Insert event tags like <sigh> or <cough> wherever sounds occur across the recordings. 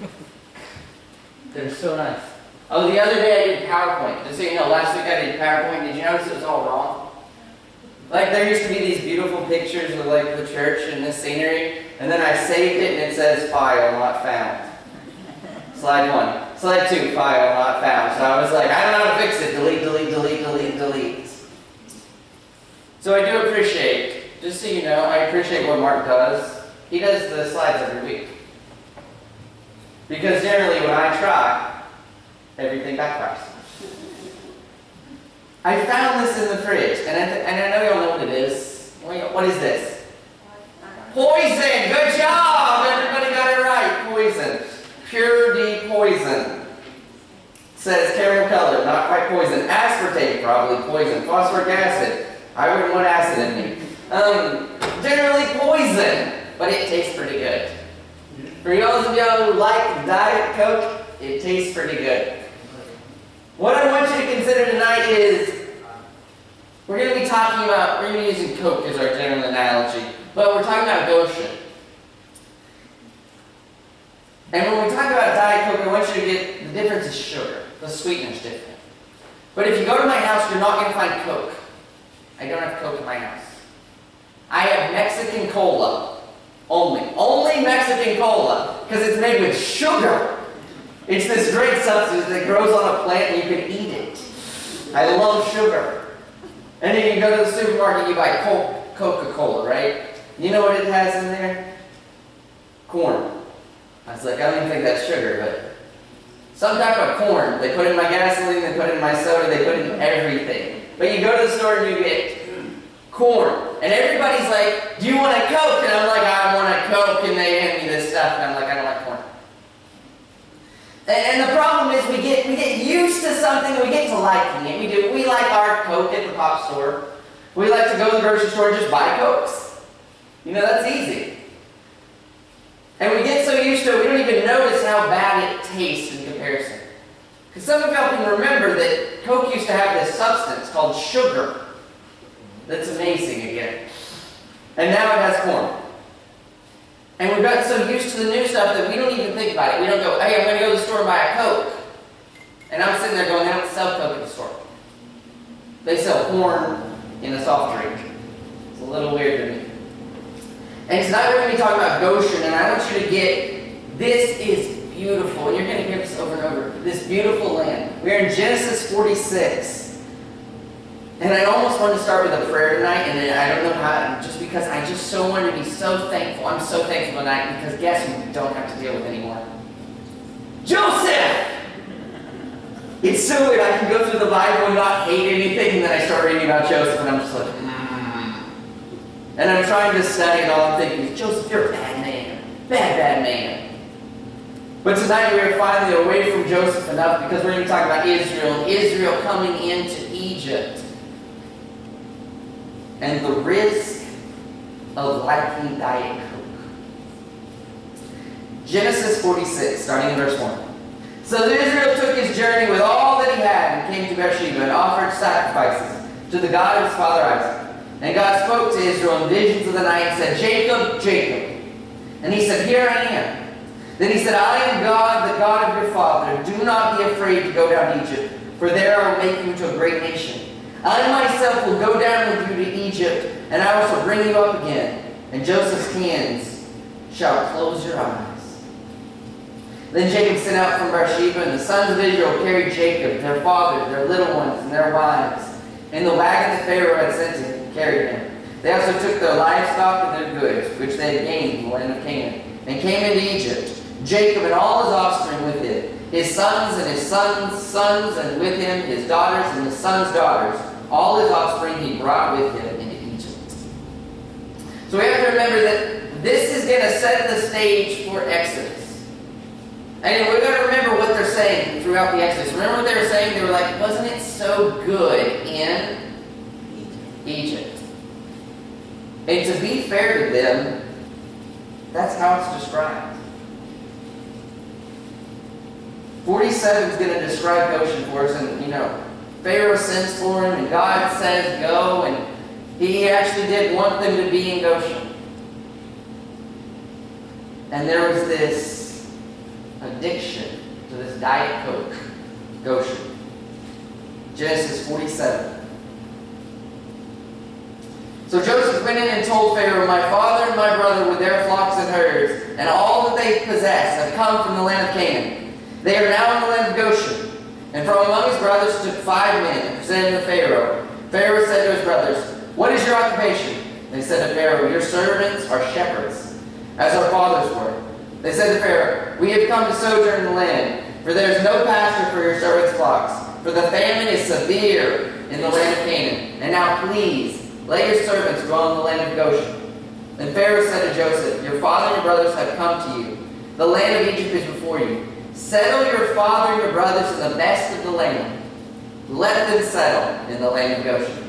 <laughs> They're so nice. Oh, the other day I did PowerPoint. Just so you know, last week I did PowerPoint. Did you notice it was all wrong? Like there used to be these beautiful pictures of like the church and the scenery, and then I saved it and it says file not found. Slide one. Slide two, file not found. So I was like, I don't know how to fix it. Delete, delete, delete, delete, delete. So I do appreciate, just so you know, I appreciate what Mark does. He does the slides every week. Because generally when I try, everything backfires. I found this in the fridge, and I, and I know y'all know what it is. What is this? Poison! Good job! Everybody got it right. Poison. Pure D poison. says caramel color, not quite poison. Aspartame, probably poison. Phosphoric acid. I wouldn't want acid in me. Um, generally poison, but it tastes pretty good. For those of y'all who like Diet Coke, it tastes pretty good. What I want you to consider tonight is we're going to be talking about, we're going to be using Coke as our general analogy, but we're talking about Goshen. And when we talk about Diet Coke, I want you to get the difference is sugar. The sweetener's different. But if you go to my house, you're not going to find Coke. I don't have Coke in my house. I have Mexican cola. Only. Only Mexican cola. Because it's made with sugar. It's this great substance that grows on a plant and you can eat it. I love sugar. And then you go to the supermarket, you buy Coca-Cola, right? You know what it has in there? Corn. I was like, I don't even think that's sugar, but some type of corn. They put in my gasoline, they put in my soda, they put in everything. But you go to the store and you get corn. And everybody's like, do you want a Coke? And I'm like, I want a Coke. And they hand me this stuff. And I'm like, I don't like corn. And the problem is we get we get used to something and we get to liking it. We do. We like our Coke at the pop store. We like to go to the grocery store and just buy Cokes. You know, that's easy. And we get so used to it, we don't even notice how bad it tastes in comparison. Because some of y'all can remember that Coke used to have this substance called sugar. That's amazing again. And now it has corn. And we've gotten so used to the new stuff that we don't even think about it. We don't go, hey, I'm going to go to the store and buy a Coke. And I'm sitting there going, they don't sell Coke at the store. They sell corn in a soft drink. It's a little weird to me. And tonight we're going to be talking about Goshen, and I want you to get, this is beautiful. And you're going to hear this over and over. This beautiful land. We're in Genesis 46. And I almost wanted to start with a prayer tonight, and I don't know how, just because I just so wanted to be so thankful. I'm so thankful tonight because guess who we don't have to deal with anymore? Joseph! It's so weird. I can go through the Bible and not hate anything, and then I start reading about Joseph, and I'm just like, mm. And I'm trying to study, and all I'm thinking is, Joseph, you're a bad man. Bad, bad man. But tonight we are finally away from Joseph enough because we're going to talking about Israel, Israel coming into Egypt and the risk of liking Diet Coke. Genesis 46, starting in verse 1. So then Israel took his journey with all that he had and came to Beersheba and offered sacrifices to the God of his father Isaac. And God spoke to Israel in visions of the night and said, Jacob, Jacob. And he said, Here I am. Then he said, I am God, the God of your father. Do not be afraid to go down to Egypt, for there I will make you into a great nation. I myself will go down with you to Egypt, and I will bring you up again, and Joseph's hands shall close your eyes. Then Jacob sent out from Beersheba, and the sons of Israel carried Jacob, their father, their little ones, and their wives, in the wagon that Pharaoh had sent him, carried him. They also took their livestock and their goods, which they had gained in the land of Canaan, and came into Egypt, Jacob and all his offspring with him, his sons and his sons' sons, and with him his daughters and his sons' daughters, all his offspring he brought with him into Egypt. So we have to remember that this is going to set the stage for Exodus. And we're going to remember what they're saying throughout the Exodus. Remember what they were saying? They were like, wasn't it so good in Egypt? And to be fair to them, that's how it's described. 47 is going to describe Goshen for us, and you know, Pharaoh sends for him, and God says go, and he actually did want them to be in Goshen. And there was this addiction to this Diet Coke, Goshen. Genesis 47. So Joseph went in and told Pharaoh, My father and my brother with their flocks and herds, and all that they possess, have come from the land of Canaan. They are now in the land of Goshen. And from among his brothers took five men and presented to Pharaoh. Pharaoh said to his brothers, What is your occupation? They said to Pharaoh, Your servants are shepherds, as our fathers were. They said to Pharaoh, We have come to sojourn in the land, for there is no pasture for your servants' flocks, for the famine is severe in the land of Canaan. And now please, let your servants dwell in the land of Goshen. Then Pharaoh said to Joseph, Your father and your brothers have come to you. The land of Egypt is before you. Settle your father and your brothers in the best of the land. Let them settle in the land of Goshen.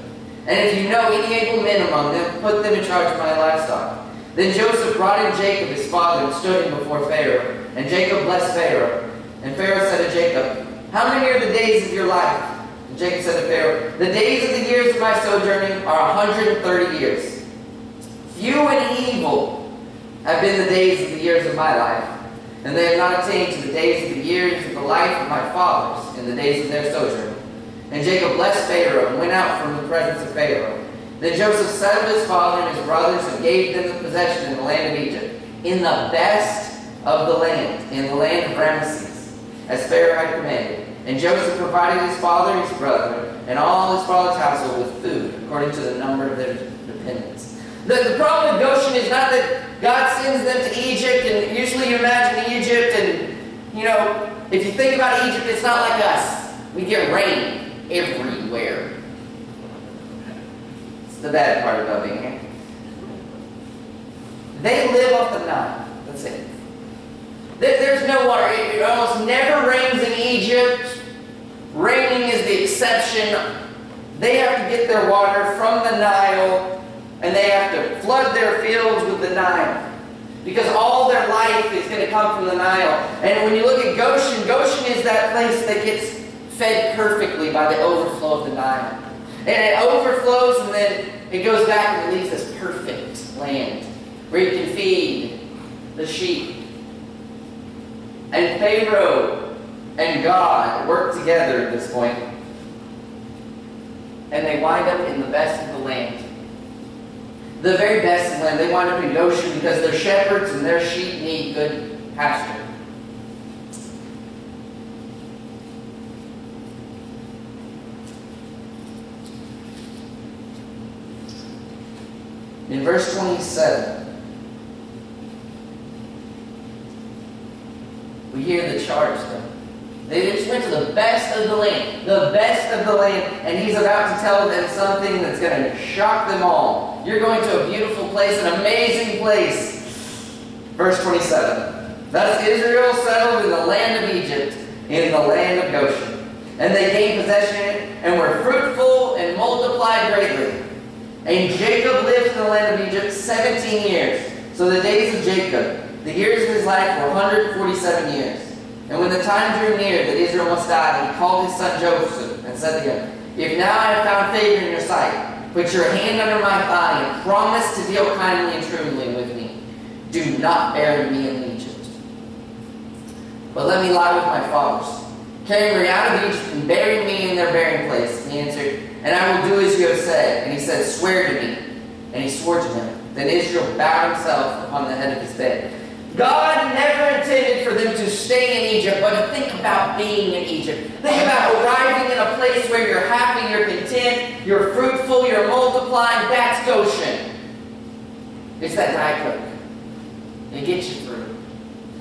And if you know any able men among them, put them in charge of my livestock. Then Joseph brought in Jacob his father and stood him before Pharaoh. And Jacob blessed Pharaoh. And Pharaoh said to Jacob, How many are the days of your life? And Jacob said to Pharaoh, The days of the years of my sojourning are 130 years. Few and evil have been the days of the years of my life, and they have not attained to the days of the years of the life of my fathers in the days of their sojourn. And Jacob blessed Pharaoh and went out from the presence of Pharaoh. Then Joseph said settled his father and his brothers and gave them the possession in the land of Egypt, in the best of the land, in the land of Ramesses, as Pharaoh had commanded. And Joseph provided his father and his brother and all his father's household with food, according to the number of their. The, the problem with Goshen is not that God sends them to Egypt, and usually you imagine Egypt, and, you know, if you think about Egypt, it's not like us. We get rain everywhere. It's the bad part about being here. They live off the Nile. That's it. There's no water. It almost never rains in Egypt. Raining is the exception. They have to get their water from the Nile, and they have to flood their fields with the Nile. Because all their life is going to come from the Nile. And when you look at Goshen, Goshen is that place that gets fed perfectly by the overflow of the Nile. And it overflows, and then it goes back and it leaves this perfect land where you can feed the sheep. And Pharaoh and God work together at this point, and they wind up in the best of the land. The very best of land. They wind up in Goshen because their shepherds and their sheep need good pasture. In verse 27, we hear the charge though. They just went to the best of the land, the best of the land, and he's about to tell them something that's going to shock them all. You're going to a beautiful place, an amazing place. Verse 27. Thus Israel settled in the land of Egypt, in the land of Goshen. And they gained possession and were fruitful and multiplied greatly. And Jacob lived in the land of Egypt 17 years. So the days of Jacob, the years of his life were 147 years. And when the time drew near that Israel must die, he called his son Joseph and said to him, If now I have found favor in your sight, put your hand under my thigh and promise to deal kindly and truly with me. Do not bury me in Egypt. But let me lie with my fathers. Carry me out of Egypt and bury me in their burying place. And he answered, And I will do as you have said. And he said, Swear to me. And he swore to him. Then Israel bowed himself upon the head of his bed. God never intended for them to stay in Egypt, but to think about being in Egypt. Think about arriving in a place where you're happy, you're content, you're fruitful, you're multiplying. That's Goshen. It's that Diet Coke. It gets you through.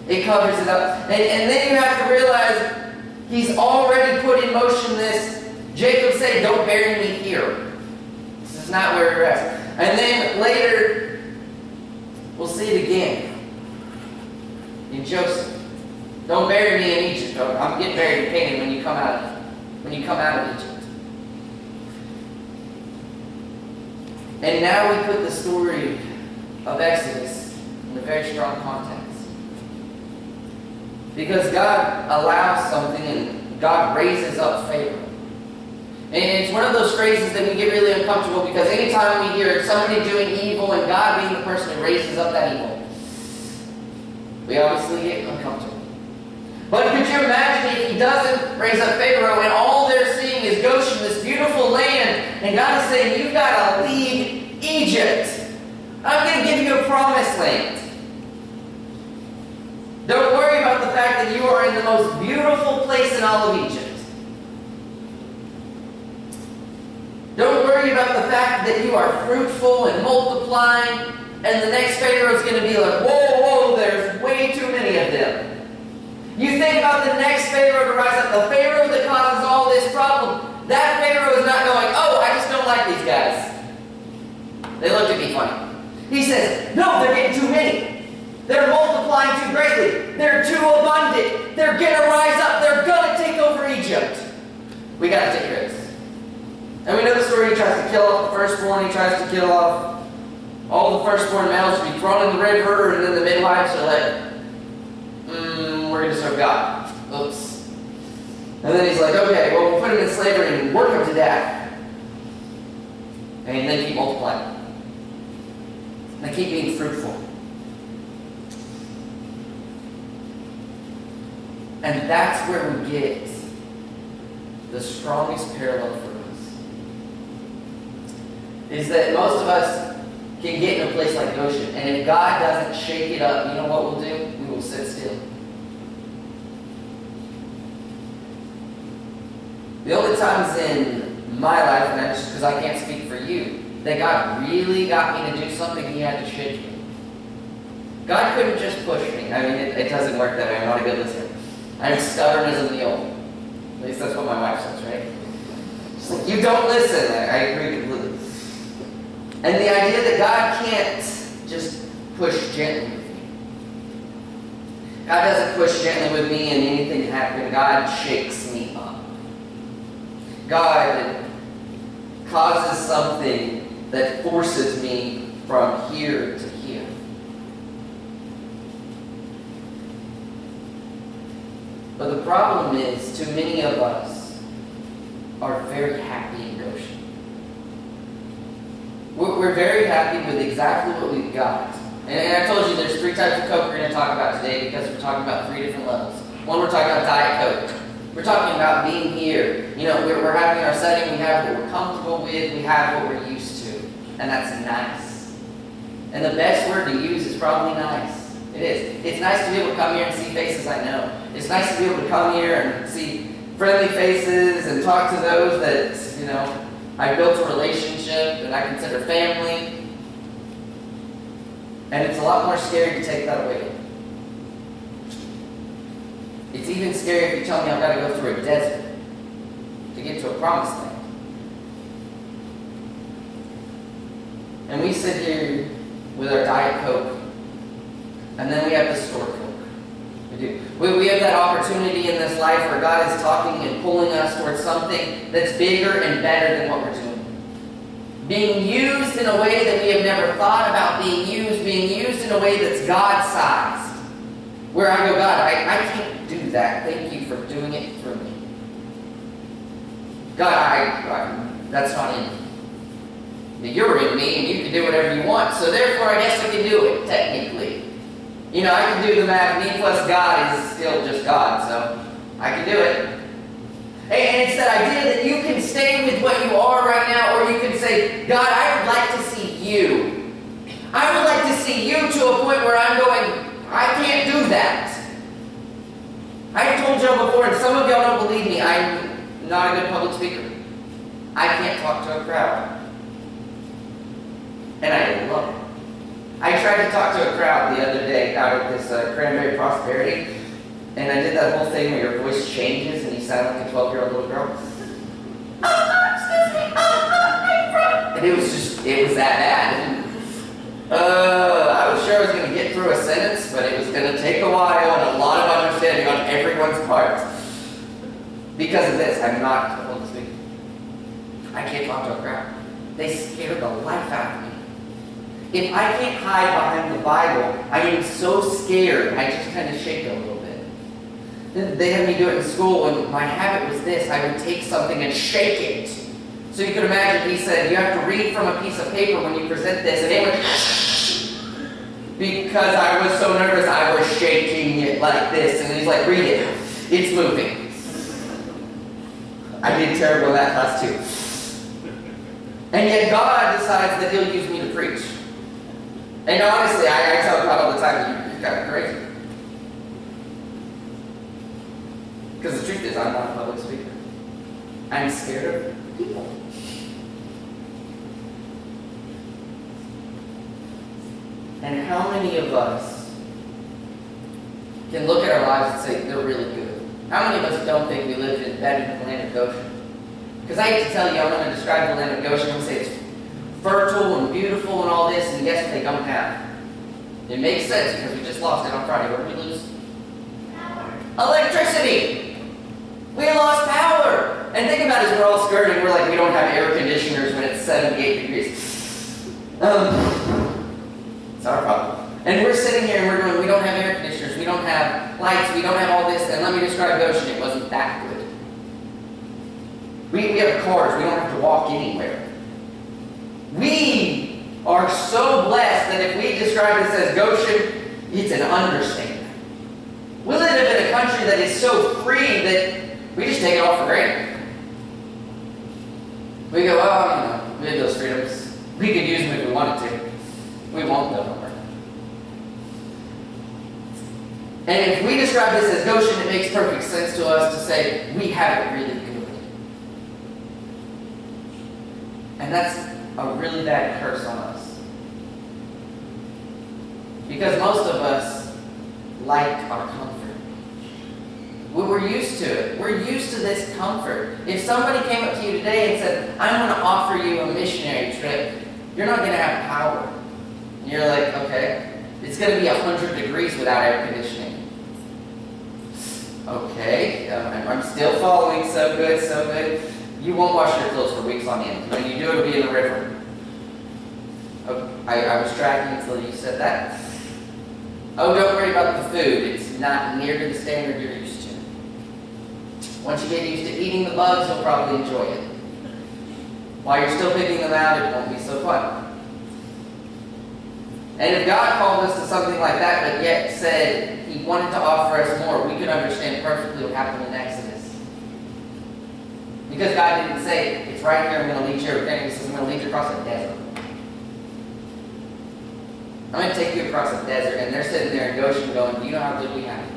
It covers it up. And, and then you have to realize he's already put in motion this. Jacob said, don't bury me here. This is not where you're at. And then later, we'll see it again in Joseph. Don't bury me in Egypt. I'm getting buried in Canaan when you come out of when you come out of Egypt. And now we put the story of Exodus in a very strong context. Because God allows something and God raises up Pharaoh. And it's one of those phrases that we get really uncomfortable because anytime we hear somebody doing evil and God being the person who raises up that evil, we obviously get uncomfortable. You imagine if he doesn't raise up Pharaoh and all they're seeing is Goshen, this beautiful land, and God is saying, You've got to leave Egypt. I'm going to give you a promised land. Don't worry about the fact that you are in the most beautiful place in all of Egypt. Don't worry about the fact that you are fruitful and multiplying, and the next Pharaoh is going to be like, whoa, whoa, there's way too many of them. You think about the next Pharaoh to rise up, the Pharaoh that causes all this problem. That Pharaoh is not going, oh, I just don't like these guys. They looked at me funny. He says, no, they're getting too many. They're multiplying too greatly. They're too abundant. They're going to rise up. They're going to take over Egypt. We got to take care of this. And we know the story. He tries to kill off the firstborn. He tries to kill off all the firstborn males to be thrown in the river, and then the midwives are mm, we're going to serve God. Oops. And then he's like, okay, well, we'll put him in slavery and work him to death. And then keep multiplying. And keep being fruitful. And that's where we get the strongest parallel for us. is that most of us can get in a place like Goshen, and if God doesn't shake it up, you know what we'll do? We will sit still. The only times in my life, and that's because I can't speak for you, that God really got me to do something, He had to shake me. God couldn't just push me. I mean, it, it doesn't work that way. I'm not a good listener. I'm stubborn as a mule. At least that's what my wife says, right? She's like, you don't listen. I, I agree completely. And the idea that God can't just push gently with me. God doesn't push gently with me and anything happens. God shakes. God causes something that forces me from here to here. But the problem is, too many of us are very happy in Goshen. We're very happy with exactly what we've got. And I told you there's three types of Coke we're going to talk about today because we're talking about three different levels. One, we're talking about Diet Coke. We're talking about being here. You know, we're, we're having our setting, we have what we're comfortable with, we have what we're used to. And that's nice. And the best word to use is probably nice. It is. It's nice to be able to come here and see faces I know. It's nice to be able to come here and see friendly faces and talk to those that, you know, I built a relationship that I consider family. And it's a lot more scary to take that away. It's even scary if you tell me I've got to go through a desert to get to a promised land. And we sit here with our Diet Coke, and then we have the store Coke. We do. We, we have that opportunity in this life where God is talking and pulling us towards something that's bigger and better than what we're doing. Being used in a way that we have never thought about being used, being used in a way that's God-sized. Where I go, God, I, I can't do that. Thank you for doing it through me. God, I, that's not in me. You're in me, and you can do whatever you want. So therefore, I guess I can do it, technically. You know, I can do the math. Me plus God is still just God, so I can do it. And it's that idea that you can stay with what you are right now, or you can say, God, I would like to see you. I would like to see you to a point where I'm going, I can't do that. I told y'all before, and some of y'all don't believe me, I'm not a good public speaker. I can't talk to a crowd. And I love it. I tried to talk to a crowd the other day out of this uh, Cranberry Prosperity, and I did that whole thing where your voice changes and you sound like a 12-year-old little girl. And it was just, it was that bad. Uh, sure I was going to get through a sentence, but it was going to take a while and a lot of understanding on everyone's part. Because of this, I'm not able to speak. I can't talk to a crowd. They scared the life out of me. If I can't hide behind the Bible, I am so scared, I just kind of shake a little bit. They had me do it in school, and my habit was this. I would take something and shake it. So you could imagine, he said, you have to read from a piece of paper when you present this, and it would <laughs> because I was so nervous, I was shaking it like this, and he's like, read it. It's moving. I did terrible that class too. And yet God decides that He'll use me to preach. And honestly, I, I tell God all the time, you're kind of crazy. Because the truth is, I'm not a public speaker. I'm scared of people. And how many of us can look at our lives and say they're really good? How many of us don't think we live in better than the land of Goshen? Because I hate to tell you, I'm going to describe the land of Goshen. I'm going to say it's fertile and beautiful and all this, and guess what they don't have? It makes sense because we just lost it on Friday. What did we lose? Power. Electricity. We lost power. And think about it, as we're all skirting, we're like, we don't have air conditioners when it's 78 degrees. Um, our problem. And we're sitting here and we're going, we don't have air conditioners, we don't have lights, we don't have all this. And let me describe Goshen, it wasn't that good. We, we have cars, we don't have to walk anywhere. We are so blessed that if we describe this as Goshen, it's an understatement. We live in a country that is so free that we just take it all for granted. We go, oh, you know, we have those freedoms. We could use them if we wanted to. We won't, though. And if we describe this as Goshen, it makes perfect sense to us to say we have it really good. And that's a really bad curse on us. Because most of us like our comfort. We're used to it. We're used to this comfort. If somebody came up to you today and said, I'm going to offer you a missionary trip, you're not going to have power. And you're like, okay, it's going to be 100 degrees without air conditioning. Okay, um, I'm still following. So good, so good. You won't wash your clothes for weeks on end. When you do, it'll be in the river. Oh, I, I was tracking until you said that. Oh, don't worry about the food. It's not near to the standard you're used to. Once you get used to eating the bugs, you'll probably enjoy it. While you're still picking them out, it won't be so fun. And if God called us to something like that, but yet said He wanted to offer us more, we could understand perfectly what happened in Exodus. Because God didn't say, it's right here, I'm going to lead you. Okay, He says, I'm going to lead you across a desert. I'm going to take you across a desert. And they're sitting there in Goshen going, do you know how good we have it?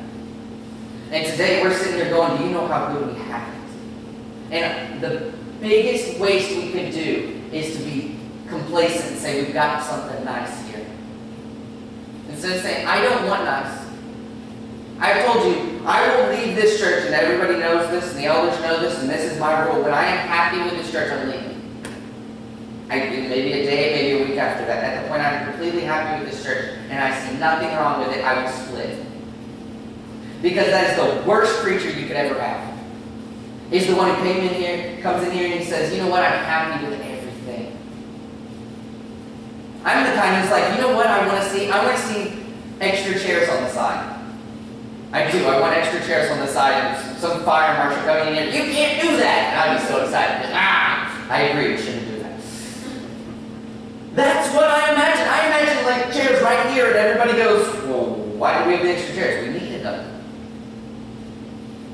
And today we're sitting there going, do you know how good we have it? And the biggest waste we could do is to be complacent and say, we've got something nice here. Instead of saying, I don't want nice. I've told you, I will leave this church, and everybody knows this, and the elders know this, and this is my rule. When I am happy with this church, I'm leaving. I, maybe a day, maybe a week after that. At the point I'm completely happy with this church, and I see nothing wrong with it, I will split. Because that is the worst preacher you could ever have. He's the one who came in here, comes in here, and he says, you know what, I'm happy with everything. I'm the kind who's like, you know what I want to see? I want to see extra chairs on the side. I do. I want extra chairs on the side some fire marshal coming in. Here. You can't do that! And I'd be so excited. Ah! I agree, we shouldn't do that. That's what I imagine. I imagine like chairs right here and everybody goes, well, why do we have the extra chairs? We need them.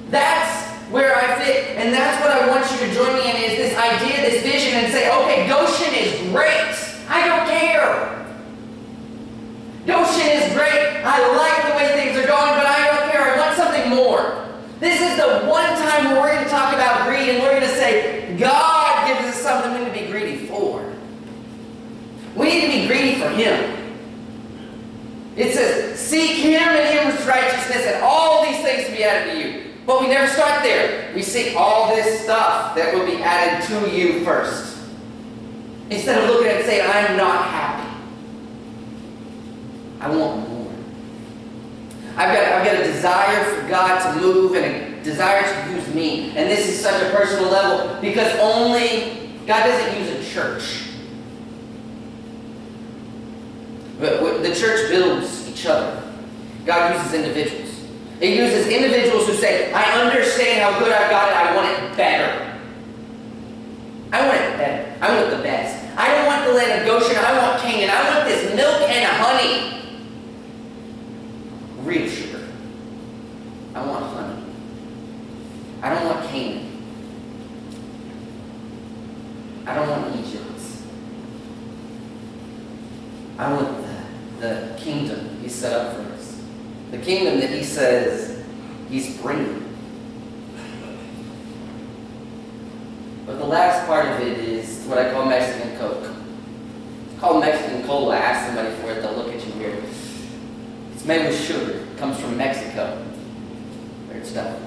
That's where I fit. And that's what I want you to join me in is this idea, this vision, and say, okay, Goshen is great. I don't care. Goshen is great. I like the way things are going, but I don't care. I want something more. This is the one time where we're going to talk about greed and we're going to say, God gives us something we need to be greedy for. We need to be greedy for Him. It says, seek Him and Righteousness, and all these things to be added to you. But we never start there. We seek all this stuff that will be added to you first. Instead of looking at it and saying, I'm not happy. I want more. I've got, I've got a desire for God to move and a desire to use me. And this is such a personal level because only God doesn't use a church. But the church builds each other. God uses individuals. It uses individuals who say, I understand how good I've got it, I want it better. I want it better. I want the best. I don't want the land of Goshen. I want Canaan. I want this milk and honey. I don't want Canaan. I don't want Egypt. I want the, the kingdom He set up for us. The kingdom that He says He's bringing. But the last part of it is what I call Mexican Coke. It's called Mexican Cola. Ask somebody for it, they'll look at you weird. It's made with sugar. It comes from Mexico. Weird stuff.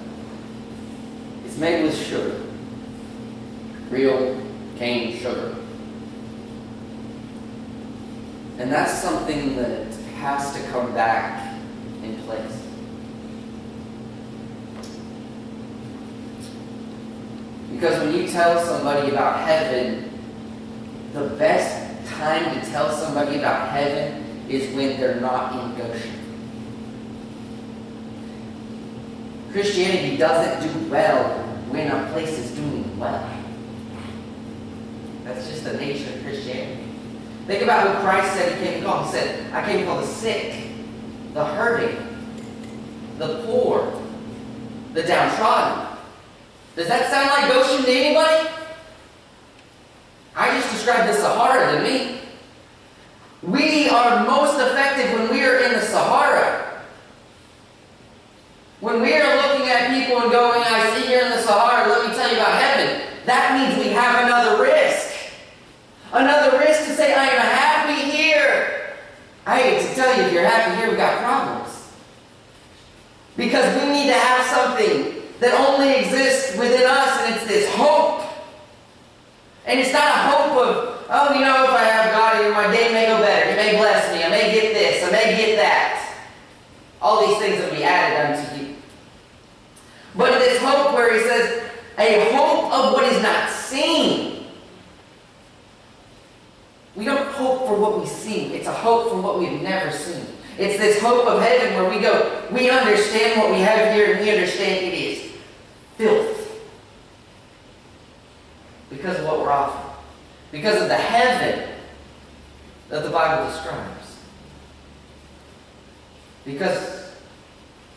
It's made with sugar. Real cane sugar. And that's something that has to come back place. Because when you tell somebody about heaven, the best time to tell somebody about heaven is when they're not in Goshen. Christianity doesn't do well when a place is doing well. That's just the nature of Christianity. Think about who Christ said he came to call. He said, I came to call the sick, the hurting, the poor, the downtrodden. Does that sound like Goshen to anybody? I just described the Sahara to me. We are most effective when we are in the Sahara. When we are looking at people and going, I see you're in the Sahara, let me tell you about heaven. That means we have another risk. Another risk to say, I am happy here. I hate to tell you, if you're happy here, we've got problems. Because we need to have something that only exists within us, and it's this hope. And it's not a hope of, oh, you know, if I have God here, my day may go better. He may bless me. I may get this. I may get that. All these things will be added unto you. But this hope where he says, a hope of what is not seen. We don't hope for what we see. It's a hope for what we've never seen. It's this hope of heaven where we go, we understand what we have here and we understand it is filth. Because of what we're offered. Because of the heaven that the Bible describes. Because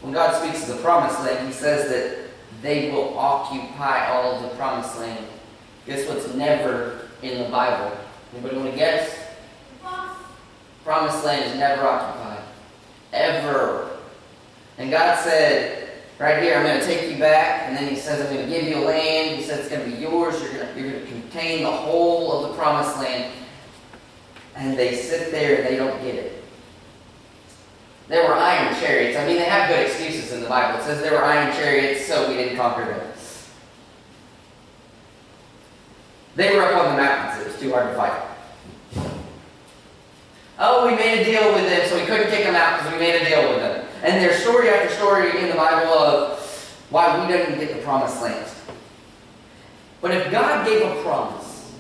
when God speaks of the promised land, he says that they will occupy all of the promised land. Guess what's never in the Bible? Anybody want to guess? Promised land is never occupied. Ever. And God said, right here, I'm going to take you back. And then he says, I'm going to give you a land. He said, it's going to be yours. You're going to, you're going to contain the whole of the promised land. And they sit there and they don't get it. There were iron chariots. I mean, they have good excuses in the Bible. It says there were iron chariots, so we didn't conquer them. They were up on the mountains. It was too hard to fight. Oh, we made a deal with them, so we couldn't kick them out because we made a deal with them. And there's story after story in the Bible of why we didn't get the promised land. But if God gave a promise,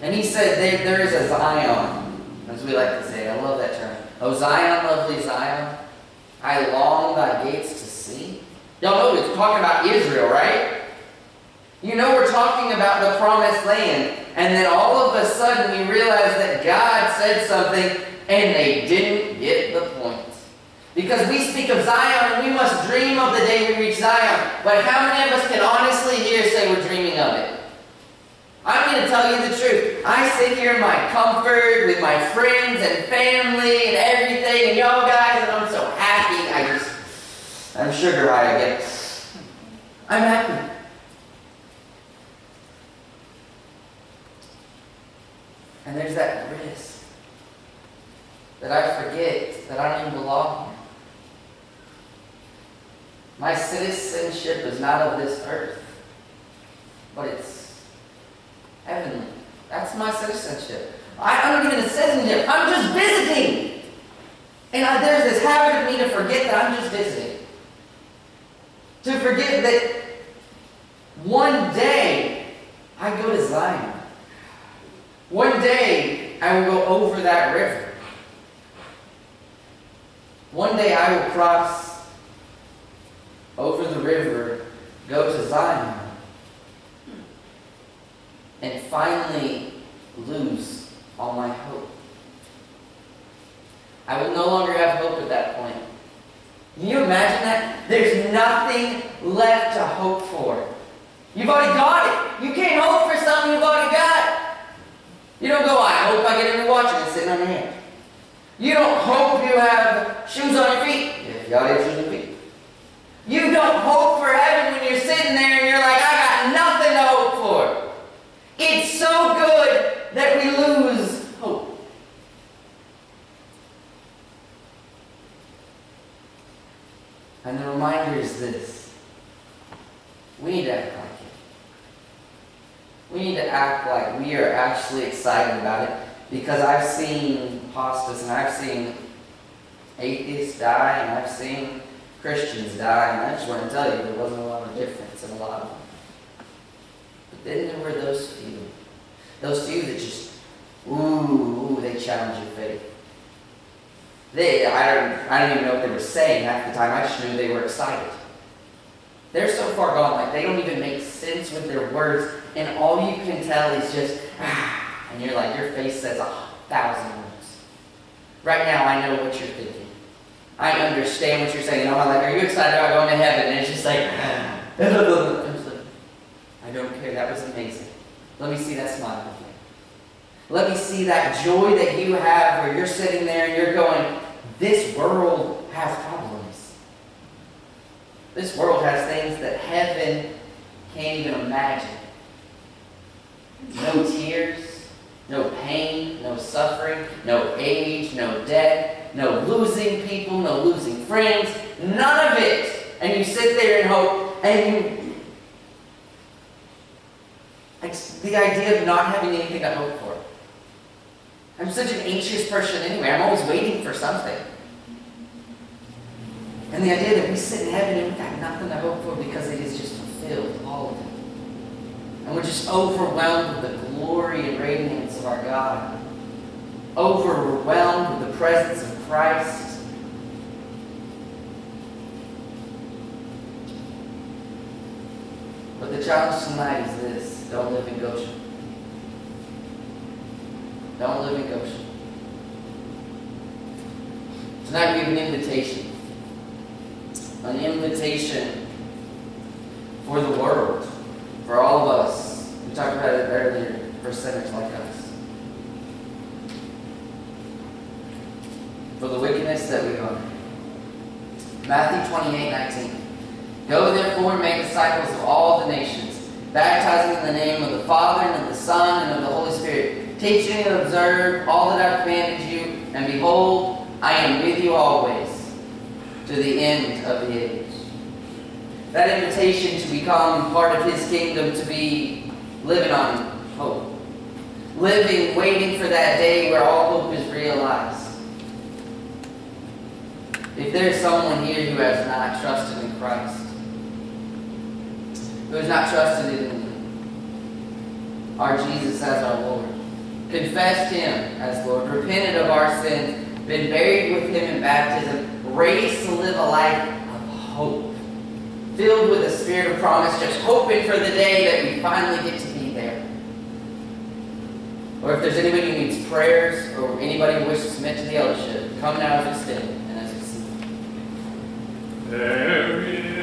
and He said there, is a Zion, as we like to say, I love that term. Oh, Zion, lovely Zion, I long thy gates to see. Y'all know it's talking about Israel, right? You know we're talking about the promised land. And then all of a sudden we realize that God said something and they didn't get the point. Because we speak of Zion and we must dream of the day we reach Zion. But how many of us can honestly here say we're dreaming of it? I'm going to tell you the truth. I sit here in my comfort with my friends and family and everything and y'all guys and I'm so happy. I just, I'm sugar high again. I'm happy. And there's that risk that I forget that I don't even belong here. My citizenship is not of this earth, but it's heavenly. That's my citizenship. I, am not even a citizenship. I'm just visiting. And I, there's this habit of me to forget that I'm just visiting. To forget that one day I go to Zion. One day I will go over that river. One day I will cross over the river, go to Zion, and finally lose all my hope. I will no longer have hope at that point. Can you imagine that? There's nothing left to hope for. You've already got it. You can't hope for something you've already got. You don't go, oh, I hope I get a new watch and it's sitting on your hand. You don't hope you have shoes on your feet. If have shoes on your feet. You don't hope for heaven when you're sitting there and you're like, I got nothing to hope for. It's so good that we lose hope. And the reminder is this. We need to. We need to act like we are actually excited about it because I've seen hospice and I've seen atheists die and I've seen Christians die and I just want to tell you there wasn't a lot of difference in a lot of them. But then there were those few. Those few that just, ooh, ooh they challenge your faith. They, I don't, I don't even know what they were saying half the time. I just knew they were excited. They're so far gone, like they don't even make sense with their words, and all you can tell is just, ah, and you're like, your face says a thousand words. Right now, I know what you're thinking. I understand what you're saying. I'm like, are you excited about going to heaven? And it's just like, ah. <laughs> I don't care. That was amazing. Let me see that smile again. Let me see that joy that you have where you're sitting there and you're going, this world has problems. This world has things that heaven can't even imagine. No tears, no pain, no suffering, no age, no death, no losing people, no losing friends, none of it. And you sit there and hope, and you. It's the idea of not having anything to hope for. I'm such an anxious person anyway. I'm always waiting for something. And the idea that we sit in heaven and we've got nothing to hope for because it is just fulfilled, all of it. And we're just overwhelmed with the glory and radiance of our God. Overwhelmed with the presence of Christ. But the challenge tonight is this don't live in Goshen. Don't live in Goshen. Tonight we have an invitation. An invitation for the world, for all of us. We talked about it earlier, for sinners like us. For the wickedness that we are. Matthew 28 19. Go therefore and make disciples of all the nations, baptizing in the name of the Father, and of the Son, and of the Holy Spirit teaching and observe all that I've commanded you, and behold, I am with you always to the end of the age. That invitation to become part of His kingdom, to be living on hope. Living, waiting for that day where all hope is realized. If there's someone here who has not trusted in Christ, who has not trusted in our Jesus as our Lord, confessed Him as Lord, repented of our sins, been buried with Him in baptism, raised to live a life of hope, filled with a spirit of promise, just hoping for the day that we finally get to be there. Or if there's anybody who needs prayers or anybody who wishes to submit to the eldership, come now and as we sing.